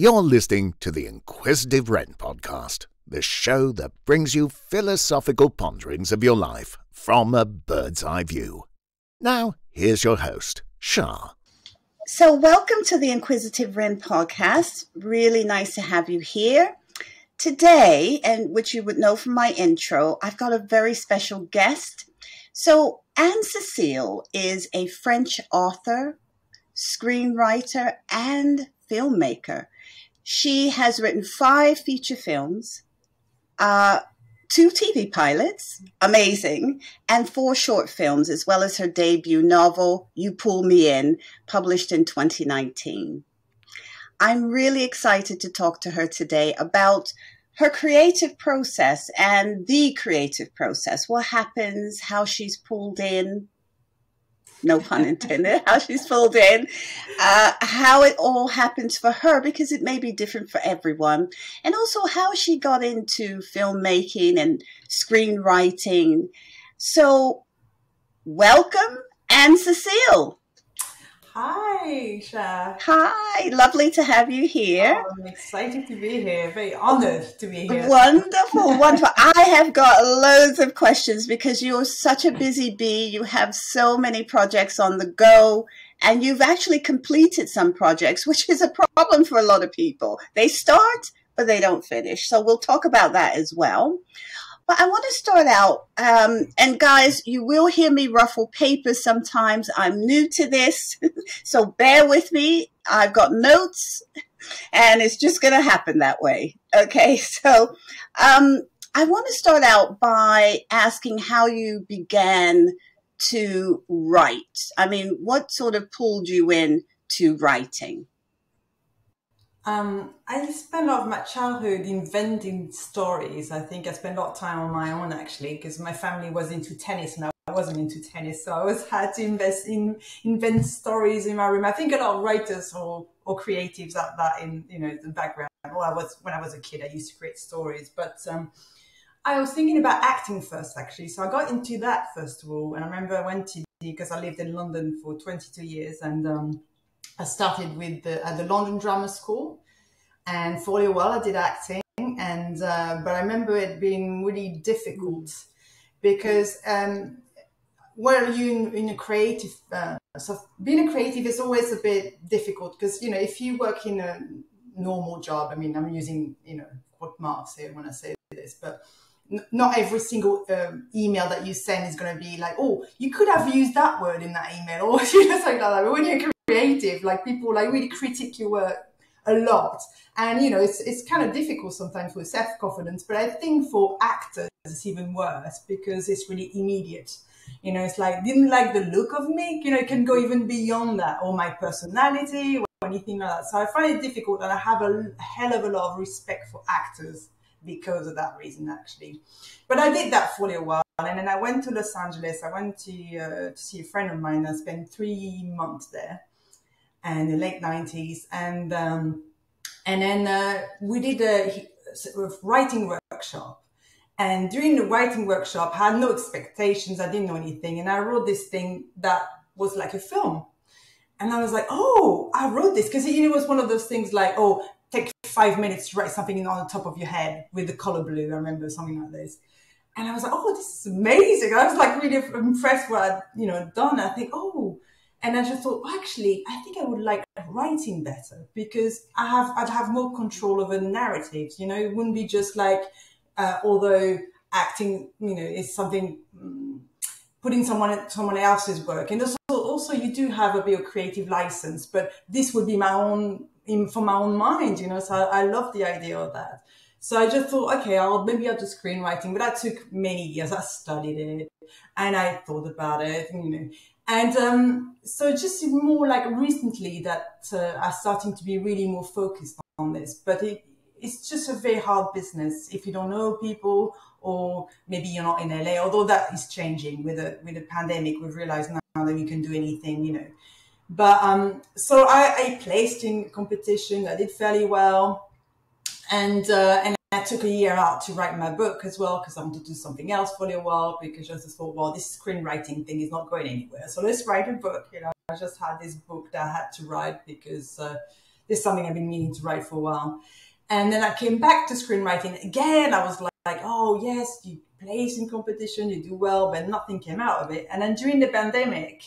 You're listening to the Inquisitive Wren podcast, the show that brings you philosophical ponderings of your life from a bird's eye view. Now, here's your host, Sha. So, welcome to the Inquisitive Wren podcast. Really nice to have you here. Today, and which you would know from my intro, I've got a very special guest. So, Anne Cecile is a French author, screenwriter, and filmmaker. She has written five feature films, uh, two TV pilots, amazing, and four short films, as well as her debut novel, You Pull Me In, published in 2019. I'm really excited to talk to her today about her creative process and the creative process. What happens, how she's pulled in, no pun intended, how she's pulled in, uh, how it all happens for her, because it may be different for everyone, and also how she got into filmmaking and screenwriting. So, welcome, Anne Cecile. Hi, Sha. Hi, lovely to have you here. Oh, I'm excited to be here. Very honored to be here. Wonderful, wonderful. I have got loads of questions because you're such a busy bee. You have so many projects on the go, and you've actually completed some projects, which is a problem for a lot of people. They start, but they don't finish. So we'll talk about that as well. But I want to start out, um, and guys, you will hear me ruffle papers sometimes. I'm new to this, so bear with me. I've got notes, and it's just going to happen that way. Okay, so um, I want to start out by asking how you began to write. I mean, what sort of pulled you in to writing? Um, I spent a lot of my childhood inventing stories. I think I spent a lot of time on my own actually, because my family was into tennis and I wasn't into tennis, so I always had to invest in invent stories in my room. I think a lot of writers or or creatives have that in you know the background. Well, I was when I was a kid, I used to create stories, but um, I was thinking about acting first actually. So I got into that first of all, and I remember I went to because I lived in London for 22 years and. Um, I started with the, at the London Drama School, and for a while I did acting. And uh, but I remember it being really difficult because um, well, you in, in a creative, uh, so being a creative is always a bit difficult because you know if you work in a normal job, I mean, I'm using you know quote marks here when I say this, but not every single um, email that you send is going to be like, oh, you could have used that word in that email, or you know, something like that. But when you're creative, like people like really critique your work a lot, and you know, it's it's kind of difficult sometimes with self confidence. But I think for actors, it's even worse because it's really immediate. You know, it's like didn't like the look of me. You know, it can go even beyond that, or my personality, or anything like that. So I find it difficult, and I have a hell of a lot of respect for actors because of that reason, actually. But I did that for a while. And then I went to Los Angeles. I went to, uh, to see a friend of mine. I spent three months there and the late 90s. And, um, and then uh, we did a, a writing workshop. And during the writing workshop, I had no expectations. I didn't know anything. And I wrote this thing that was like a film. And I was like, oh, I wrote this. Because it was one of those things like, oh, take five minutes to write something on the top of your head with the color blue. I remember something like this. And I was like, oh, this is amazing. I was like really impressed what I'd, you know, done. I think, oh, and I just thought, actually, I think I would like writing better because I have, I'd have more control over narratives. You know, it wouldn't be just like, uh, although acting, you know, is something, um, putting someone, someone else's work. And also, also you do have a bit of creative license, but this would be my own in, for my own mind, you know. So I, I love the idea of that. So I just thought, okay, I'll maybe I'll do screenwriting, but that took many years. I studied it and I thought about it, you know. And um, so just more like recently that uh, I'm starting to be really more focused on this. But it, it's just a very hard business if you don't know people or maybe you're not in LA. Although that is changing with the with the pandemic, we've realized now that you can do anything, you know. But um, so I, I, placed in competition. I did fairly well, and uh, and I took a year out to write my book as well because I wanted to do something else for a while because I just thought, well, this screenwriting thing is not going anywhere. So let's write a book. You know, I just had this book that I had to write because uh, this is something I've been meaning to write for a while. And then I came back to screenwriting again. I was like, like oh yes, you place in competition, you do well, but nothing came out of it. And then during the pandemic,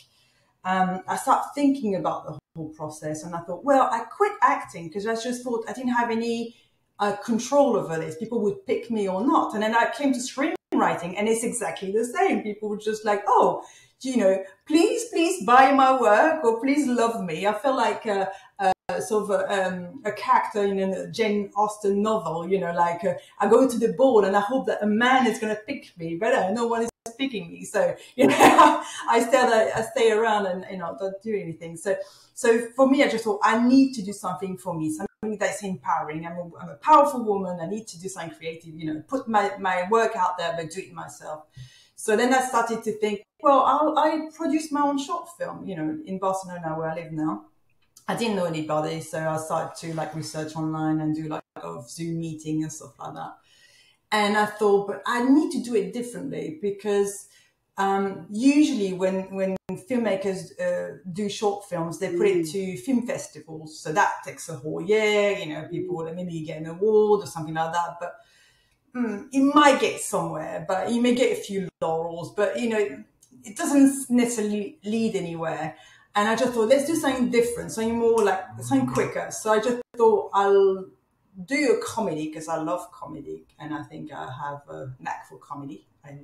um, I started thinking about the whole process, and I thought, well, I quit acting because I just thought I didn't have any uh, control over this. People would pick me or not. And then I came to screenwriting, and it's exactly the same. People were just like, oh, you know, please, please buy my work or please love me. I felt like a, a sort of a, um, a, character in a Jane Austen novel, you know, like uh, I go to the ball and I hope that a man is going to pick me, but uh, no one is picking me. So, you know, I stay, I stay around and, you know, don't do anything. So, so for me, I just thought I need to do something for me, something that's empowering. I'm a, I'm a powerful woman. I need to do something creative, you know, put my, my work out there, but do it myself. So then I started to think, well, I'll, I produce my own short film, you know, in Barcelona where I live now. I didn't know anybody, so I started to like research online and do like a Zoom meeting and stuff like that. And I thought, but I need to do it differently because um, usually when when filmmakers uh, do short films, they put mm. it to film festivals, so that takes a whole year. You know, people maybe get an award or something like that, but mm, it might get somewhere, but you may get a few laurels, but you know, it doesn't necessarily lead anywhere. And I just thought, let's do something different, something more like something quicker. So I just thought I'll do a comedy because I love comedy, and I think I have a knack for comedy. I,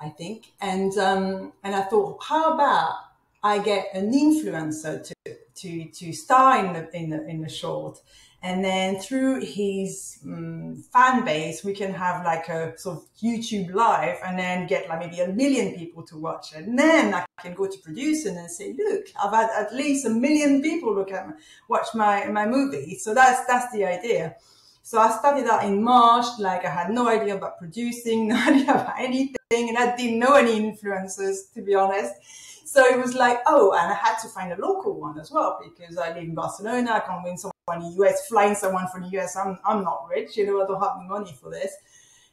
I think, and um, and I thought, how about I get an influencer to to to star in the in the in the short, and then through his um, fan base, we can have like a sort of YouTube live and then get like maybe a million people to watch. And then I can go to producer and say, look, I've had at least a million people look at, my, watch my, my movie. So that's, that's the idea. So I started out in March, like I had no idea about producing, no idea about anything, and I didn't know any influencers, to be honest. So it was like, oh, and I had to find a local one as well because I live in Barcelona. I can't win someone in the US, flying someone from the US. I'm, I'm not rich, you know, I don't have the money for this.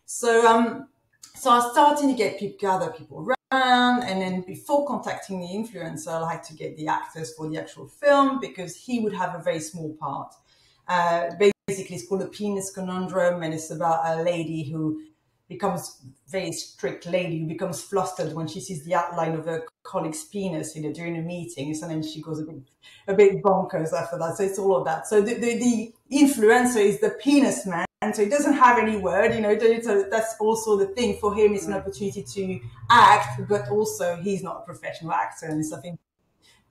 So, um, so I started to get people, gather people around. And then before contacting the influencer, I had to get the actors for the actual film because he would have a very small part. Uh, basically, it's called a penis conundrum, and it's about a lady who becomes very strict lady who becomes flustered when she sees the outline of her colleague's penis, you know, during a meeting, and then she goes a bit, a bit bonkers after that. So it's all of that. So the, the, the influencer is the penis man, and so he doesn't have any word, you know. So that's also the thing for him. It's an mm. opportunity to act, but also he's not a professional actor, and it's something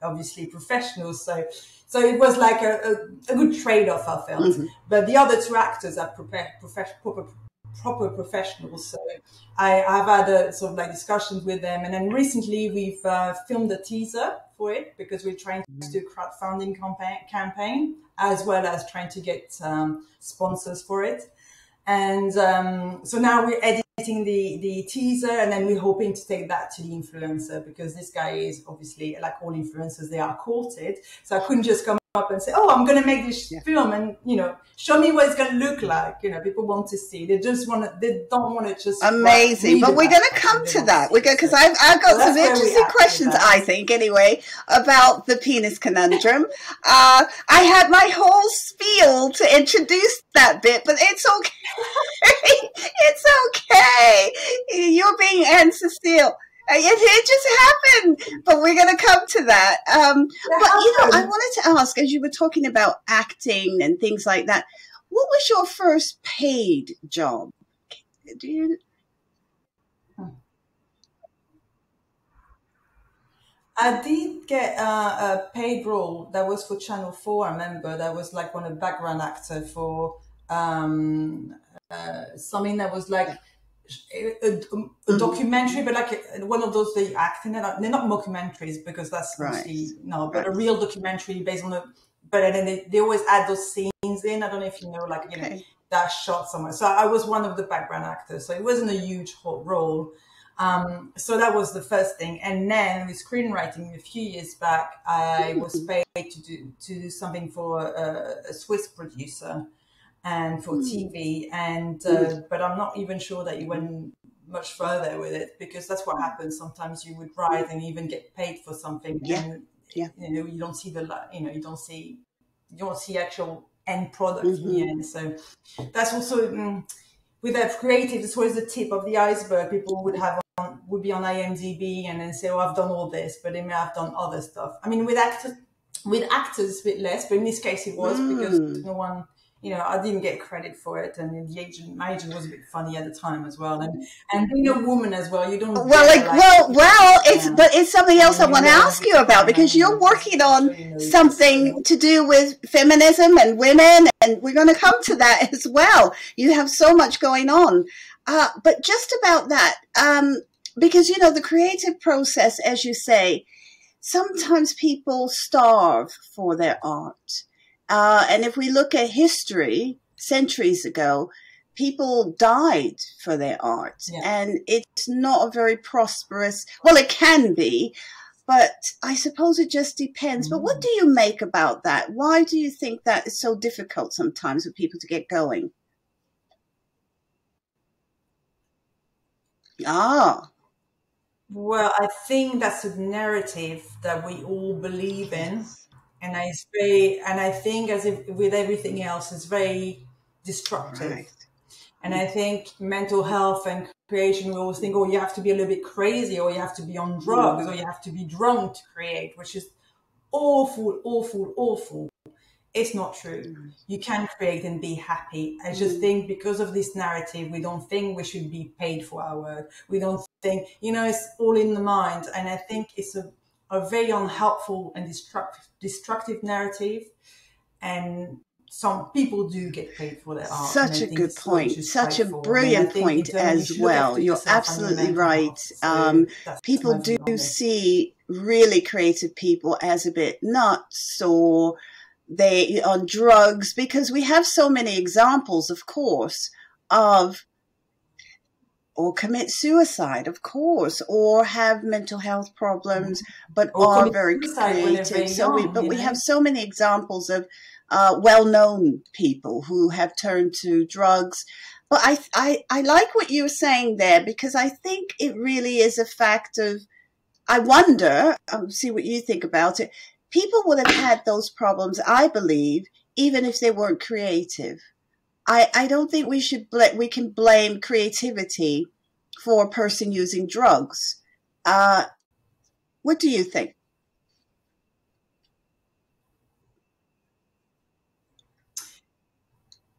obviously professionals. So so it was like a, a, a good trade off, I felt. Mm-hmm. But the other two actors are proper, proper proper professionals. So I, have had a sort of like discussions with them. And then recently we've uh, filmed a teaser for it because we're trying to do a crowdfunding campaign, campaign as well as trying to get um, sponsors for it. And um, so now we're editing the, the teaser and then we're hoping to take that to the influencer because this guy is obviously like all influencers, they are courted. So I couldn't just come up and say, "Oh, I'm going to make this yeah. film," and you know, show me what it's going to look like. You know, people want to see. They just want to. They don't want to just amazing. But we're going to come to that. We're going because I've I've got so some interesting questions. I think anyway about the penis conundrum. uh, I had my whole spiel to introduce that bit, but it's okay. it's okay. You're being Anne Cecile. It, it just happened, but we're going to come to that. Um, but you know, I wanted to ask, as you were talking about acting and things like that, what was your first paid job? Do you? I did get uh, a paid role that was for Channel Four. I remember that was like one of the background actor for um, uh, something that was like a, a, a documentary, but like one of those they act in. They're not, they're not mockumentaries because that's right. mostly no, but right. a real documentary based on the. But then they, they always add those scenes in. I don't know if you know, like you okay. know, that shot somewhere. So I was one of the background actors. So it wasn't a huge role. Um, so that was the first thing. And then with screenwriting, a few years back, I was paid to do to do something for a, a Swiss producer and for mm. TV. And uh, but I'm not even sure that you went much further with it because that's what happens. Sometimes you would write and even get paid for something, yeah. and yeah. you know you don't see the you know you don't see you don't see actual end product mm-hmm. in the mm-hmm. end. So that's also mm, with that creative. It's always the tip of the iceberg. People would have on, would be on IMDb and then say, "Oh, I've done all this," but they may have done other stuff. I mean, with actors, with actors, a bit less, but in this case, it was mm. because no one you know, I didn't get credit for it, and the agent, my agent was a bit funny at the time as well, and and being a woman as well, you don't. Well, like, like well, well, it's but it's something else I want to ask you about because you're working on something to do with feminism and women, and we're going to come to that as well. You have so much going on, uh, but just about that, um, because you know the creative process, as you say, sometimes people starve for their art uh, and if we look at history, centuries ago, people died for their art. Yeah. And it's not a very prosperous, well, it can be, but I suppose it just depends. Mm. But what mm. do you make about that? Why do you think that is so difficult sometimes for people to get going? Ah. Well, I think that's a narrative that we all believe in. Yes and I and I think as if with everything else, it's very destructive. Right. And I think mental health and creation, we always think, oh, you have to be a little bit crazy, or you have to be on drugs, or you have to be drunk to create, which is awful, awful, awful. It's not true. Mm. You can create and be happy. I just mm. think because of this narrative, we don't think we should be paid for our work. We don't think, you know, it's all in the mind. And I think it's a a very unhelpful and destructive destructive narrative and some people do get paid for their art. Such a good point. Such a brilliant point as well. You're absolutely right. So um, people do see really creative people as a bit nuts or they on drugs because we have so many examples, of course, of or commit suicide, of course, or have mental health problems, but or are very creative. So, we, but we know? have so many examples of uh, well-known people who have turned to drugs. But I, I, I like what you were saying there because I think it really is a fact of. I wonder. Um, see what you think about it. People would have had those problems, I believe, even if they weren't creative. I, I don't think we should bl- we can blame creativity for a person using drugs. Uh, what do you think?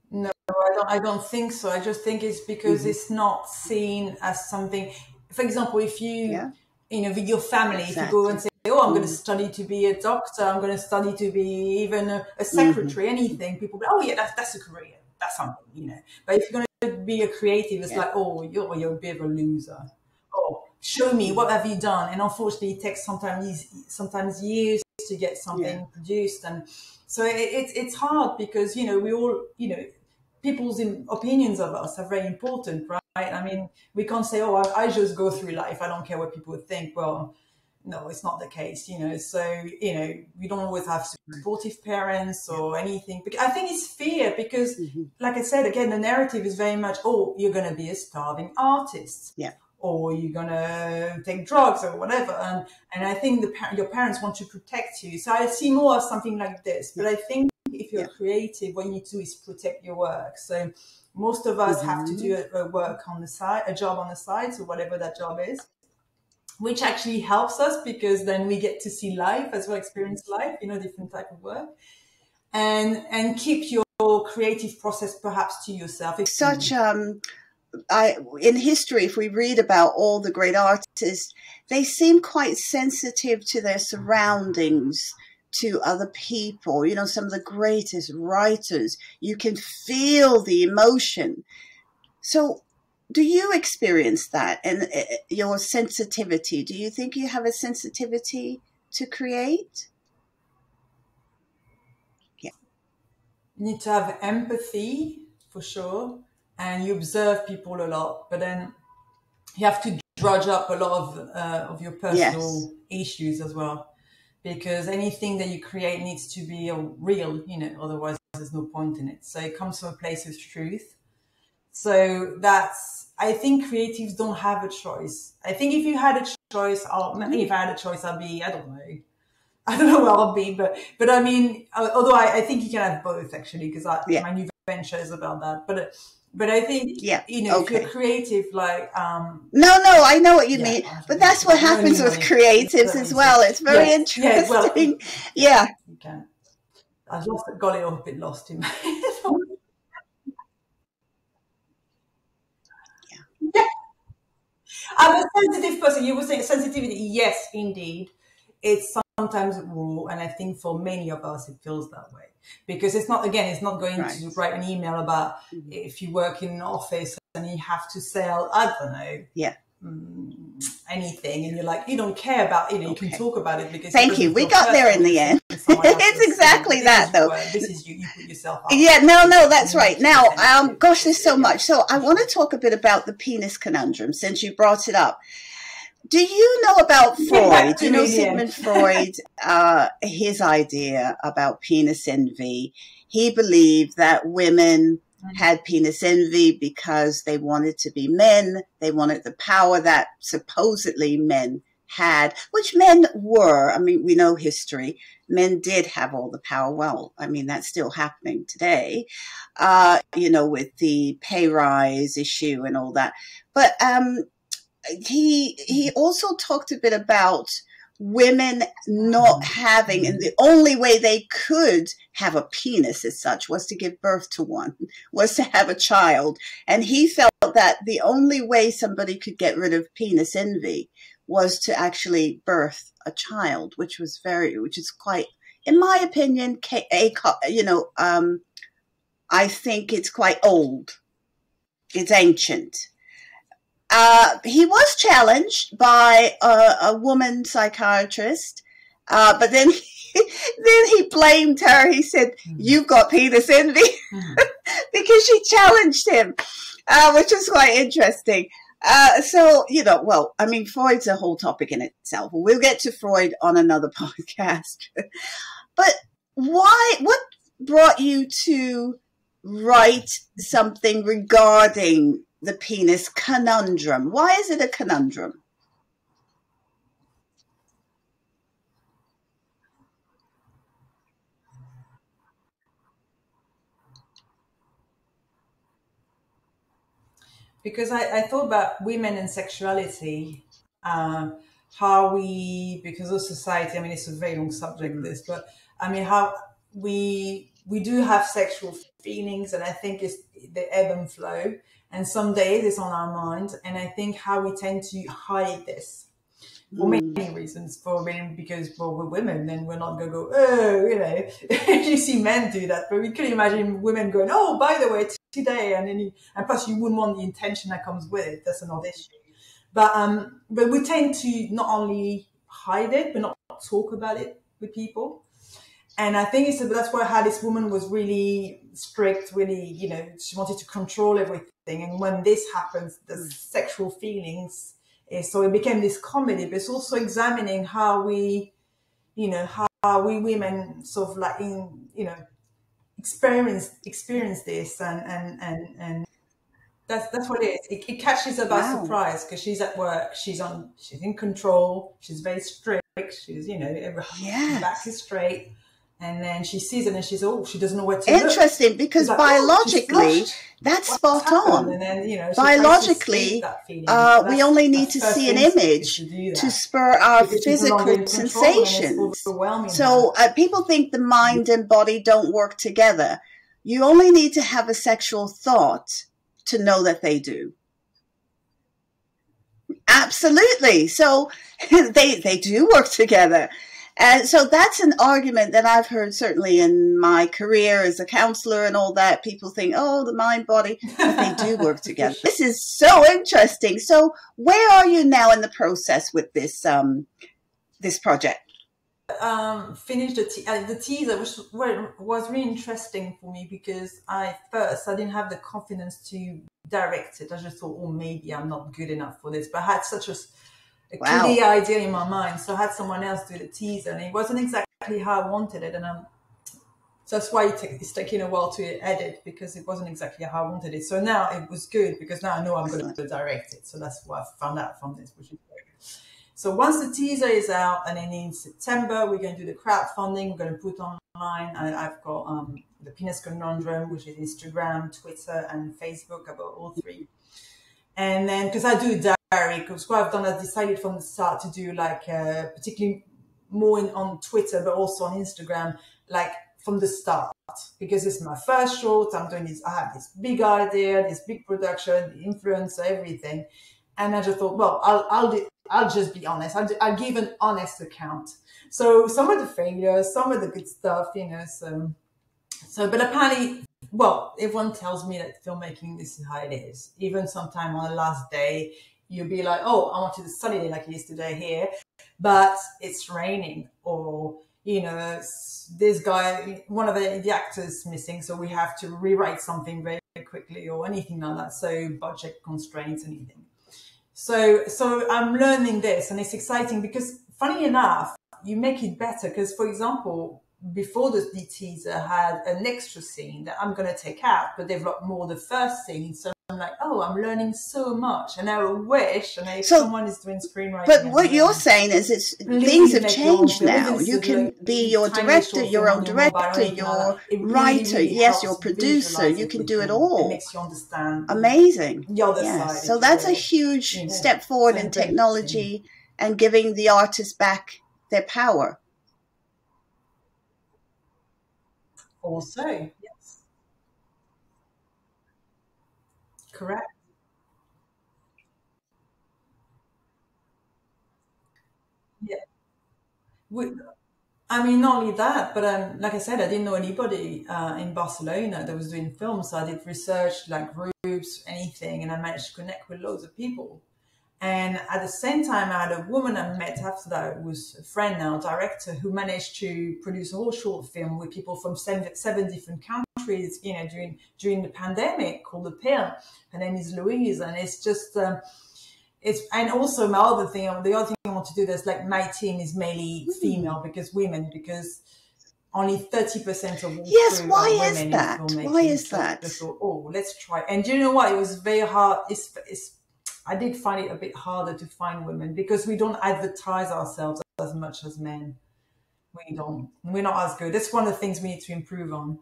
No, I don't, I don't think so. I just think it's because mm-hmm. it's not seen as something. For example, if you, yeah. you know, with your family, exactly. if you go and say, oh, I'm mm going to study to be a doctor, I'm going to study to be even a, a secretary, mm-hmm. anything, people go, oh, yeah, that's, that's a career that's something, you know. But if you're going to be a creative, it's yeah. like, oh, you're, you're a bit of a loser. Oh, show me what have you done? And unfortunately, it takes sometimes sometimes years to get something yeah. produced, and so it, it's it's hard because you know we all you know people's opinions of us are very important, right? I mean, we can't say, oh, I, I just go through life. I don't care what people think. Well, no, it's not the case, you know. So, you know, we don't always have supportive parents or anything. I think it's fear because, mm-hmm. like I said, again, the narrative is very much, oh, you're going to be a starving artist. Yeah. Or you're going to take drugs or whatever. And, and I think the your parents want to protect you. So I see more of something like this. But I think if you're yeah. creative, what you need to do is protect your work. So most of us mm-hmm. have to do a, a work on the side, a job on the side. So whatever that job is which actually helps us because then we get to see life as well, experience life, you know, different type of work, and and keep your creative process perhaps to yourself. It's Such um, I in history, if we read about all the great artists, they seem quite sensitive to their surroundings to other people. You know, some of the greatest writers, you can feel the emotion. So do you experience that and uh, your sensitivity? Do you think you have a sensitivity to create? Yeah. You need to have empathy for sure, and you observe people a lot, but then you have to drudge up a lot of uh, of your personal yes. issues as well, because anything that you create needs to be real, you know. Otherwise, there's no point in it. So it comes from a place of truth so that's, I think creatives don't have a choice. I think if you had a choice, I'll, if I had a choice, I'd be, I don't know, I don't know where I'll be, but but I mean, uh, although I, I think you can have both actually, because yeah. my new venture is about that. But but I think yeah, you know, okay. if you're creative, like um, no, no, I know what you yeah, mean, but that's what happens with creatives as well. It's very yes, interesting. Yeah, well, you can. I lost, got it all a bit lost in my. yeah. I'm a sensitive person. You were saying sensitivity. Yes, indeed. It's sometimes raw, and I think for many of us, it feels that way because it's not again it's not going right. to write an email about mm-hmm. if you work in an office and you have to sell i don't know yeah mm, anything and you're like you don't care about you know okay. you can talk about it because thank you we got there in the end it's exactly that though this is you you put yourself up. yeah no no that's right now um gosh there's so much so i want to talk a bit about the penis conundrum since you brought it up do you know about Freud? Do you know Sigmund Freud? Uh, his idea about penis envy. He believed that women mm-hmm. had penis envy because they wanted to be men. They wanted the power that supposedly men had, which men were. I mean, we know history. Men did have all the power. Well, I mean, that's still happening today, uh, you know, with the pay rise issue and all that. But um, he he also talked a bit about women not having and the only way they could have a penis as such was to give birth to one was to have a child and he felt that the only way somebody could get rid of penis envy was to actually birth a child which was very which is quite in my opinion a you know um i think it's quite old it's ancient uh, he was challenged by a, a woman psychiatrist, uh, but then he, then he blamed her. He said, mm-hmm. "You've got penis envy," mm-hmm. because she challenged him, uh, which is quite interesting. Uh, so you know, well, I mean, Freud's a whole topic in itself. We'll get to Freud on another podcast. but why? What brought you to write something regarding the penis conundrum. Why is it a conundrum? Because I, I thought about women and sexuality, uh, how we, because of society, I mean, it's a very long subject, this, but I mean, how we we do have sexual feelings, and I think it's the ebb and flow and some days it's on our mind. And I think how we tend to hide this for mm. many reasons. For men, because well, we're women, then we're not gonna go, oh, you know. you see men do that, but we could imagine women going, oh, by the way, today, and then and plus you wouldn't want the intention that comes with it. That's another issue. But um, but we tend to not only hide it, but not talk about it with people. And I think it's that's why how this woman was really strict, really, you know, she wanted to control everything and when this happens, the mm. sexual feelings. Is, so it became this comedy, but it's also examining how we, you know, how we women sort of like in, you know, experience experience this and and and and that's that's what it is. It, it catches her by wow. surprise because she's at work, she's on, she's in control, she's very strict, she's you know, every yes. back is straight and then she sees it and she's oh she doesn't know where to do. interesting look. because like, biologically oh, that's What's spot on. And then you know biologically uh, we only need to see an image to, to, spur our because physical sensations. so uh, people think the mind and body don't work together. You only need to have a sexual thought to know that they do. Absolutely. So they they do work together and so that's an argument that I've heard certainly in my career as a counselor and all that. People think, oh, the mind body, but they do work together. This is so interesting. So where are you now in the process with this um, this project? Um, finished the, te- uh, the teaser, which was really interesting for me because I first I didn't have the confidence to direct it. I just thought, oh, maybe I'm not good enough for this. But I had such a a wow. key idea in my mind. So I had someone else do the teaser, and it wasn't exactly how I wanted it. And um, so that's why it's taking a while to edit because it wasn't exactly how I wanted it. So now it was good because now I know I'm going to direct it. So that's what I found out from this, which is great. So once the teaser is out, and then in September we're going to do the crowdfunding. We're going to put online. I, have got um, the Penis Conundrum, which is Instagram, Twitter, and Facebook. About all three. And then because I do diary, because what I've done, I've decided from the start to do like uh, particularly more in, on Twitter, but also on Instagram, like from the start because it's my first short. I'm doing this. I have this big idea, this big production, the influencer, everything, and I just thought, well, I'll I'll do, I'll just be honest. I'll, I'll give an honest account. So some of the failures, some of the good stuff, you know. So so, but apparently, well, everyone tells me that filmmaking this is how it is. Even sometime on the last day, you'll be like, oh, I wanted a sunny day like today here, but it's raining or you know, this guy, one of the, the actors missing, so we have to rewrite something very quickly or anything like that. So budget constraints, anything. So, so I'm learning this and it's exciting because funny enough, you make it better. Because for example, before the, the teaser had an extra scene that I'm going to take out, but they've got more the first scene. So I'm like, oh, I'm learning so much, and I wish, and if so, someone is doing screenwriting. But what you're saying is, it's things have changed now. You can be your director, your own director, your writer, really yes, your producer. You can do it all. It makes you understand. Amazing. yes. So that's a huge yeah. step forward in technology and giving the artists back their power. Also, Correct. Yeah. We, I mean, not only that, but um, like I said, I didn't know anybody uh, in Barcelona that was doing films. So I did research, like groups, anything, and I managed to connect with loads of people. And at the same time, I had a woman I met after that, who was a friend now, director, who managed to produce a whole short film with people from seven, seven different countries, you know, during during the pandemic called The Pill. Her name is Louise, and it's just, um, it's, and also my other thing, the other thing I want to do is like my team is mainly hmm. female because women, because only 30% of all yes why is that why is that thought, oh let's try and you know what it was very hard it's, it's I did find it a bit harder to find women because we don't advertise ourselves as much as men. We don't. We're not as good. That's one of the things we need to improve on.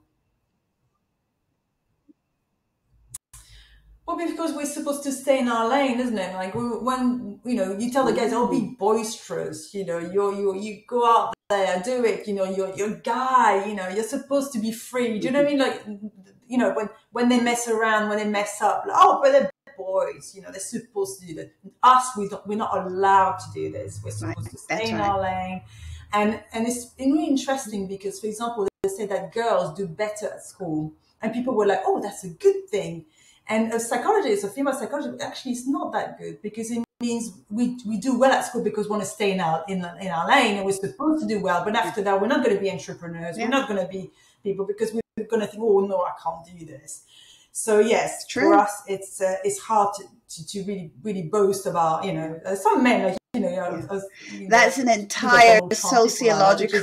Well, because we're supposed to stay in our lane, isn't it? Like when you know, you tell the guys, "Oh, be boisterous." You know, you you you go out there, do it. You know, you're you're a guy. You know, you're supposed to be free. Do you know what I mean? Like, you know, when when they mess around, when they mess up, like, oh, but they're boys, you know, they're supposed to do that. Us, we don't, we're not allowed to do this. We're supposed right. to stay That's in right. our lane. And, and it's been really interesting because, for example, they say that girls do better at school. And people were like, oh, that's a good thing. And a psychologist, a female psychologist, actually it's not that good because it means we, we do well at school because we want to stay in our, in, in our lane and we're supposed to do well. But after that, we're not going to be entrepreneurs. Yeah. We're not going to be people because we're going to think, oh, no, I can't do this. So yes, True. for us, it's uh, it's hard to, to, to, really really boast about. You know, some men like you know, as, you that's an entire sociological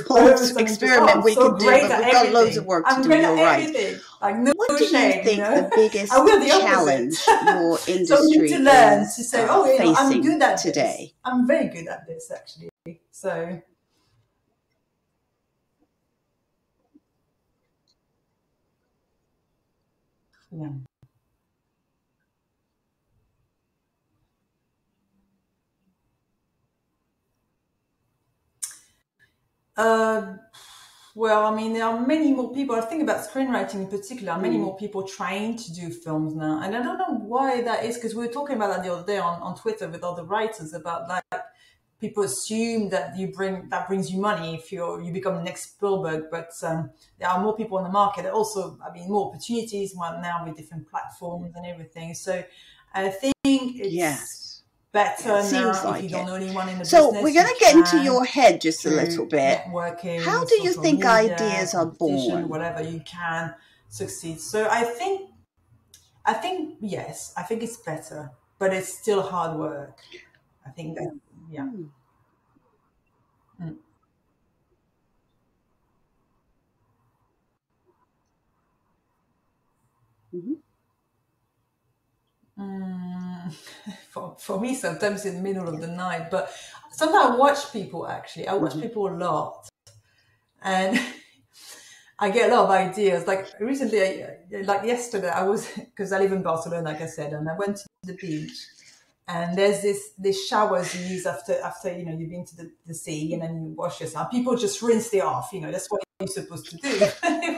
experiment oh, we so can do. But we've everything. got loads of work I'm to do. You're right. Like, no what do shame, you think you know? the biggest the challenge your industry so you need to learn to say, oh, you uh, know, I'm good at today. This. I'm very good at this actually. So Yeah. Uh, well, I mean, there are many more people. I think about screenwriting in particular. Many mm. more people trying to do films now, and I don't know why that is. Because we were talking about that the other day on, on Twitter with other writers about like people assume that you bring that brings you money if you you become the next Spielberg, but um, there are more people on the market. Also, I mean, more opportunities now with different platforms and everything. So I think it's yes. Better yeah, now like if you it. don't know anyone in the so business. So we're going to get into your head just a little bit. How do you think media, ideas are born? Whatever you can succeed. So I think, I think yes, I think it's better, but it's still hard work. I think that yeah. Mm. Mm-hmm. Mm, for, for me sometimes in the middle of the night. But sometimes I watch people actually. I watch mm-hmm. people a lot, and I get a lot of ideas. Like recently, I, like yesterday, I was because I live in Barcelona, like I said, and I went to the beach. And there's this this showers you use after after you know you've been to the, the sea and then you wash yourself. People just rinse it off. You know that's what you're supposed to do.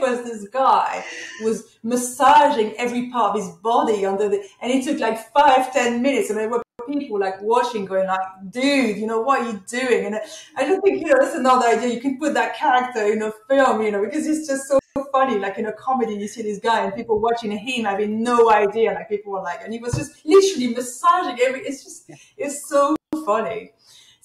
Was this guy was massaging every part of his body under the, and it took like five ten minutes, and there were people like watching, going like, "Dude, you know what are you doing?" And I just think you know that's another idea. You can put that character in a film, you know, because it's just so funny. Like in a comedy, you see this guy and people watching him having no idea. Like people were like, and he was just literally massaging every. It's just, it's so funny.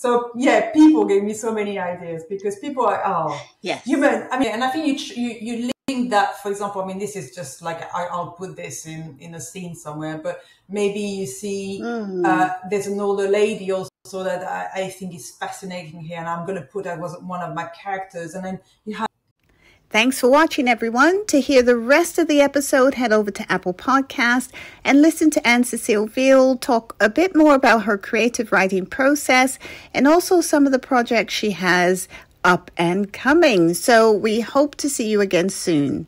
So yeah, people gave me so many ideas because people are oh yeah human. I mean, and I think you you you link that. For example, I mean, this is just like I, will put this in in a scene somewhere, but maybe you see mm. uh, there's an older lady also that I, I think is fascinating here, and I'm going to put that was one of my characters, and then you have Thanks for watching, everyone. To hear the rest of the episode, head over to Apple Podcast and listen to Anne Cecile Ville talk a bit more about her creative writing process and also some of the projects she has up and coming. So we hope to see you again soon.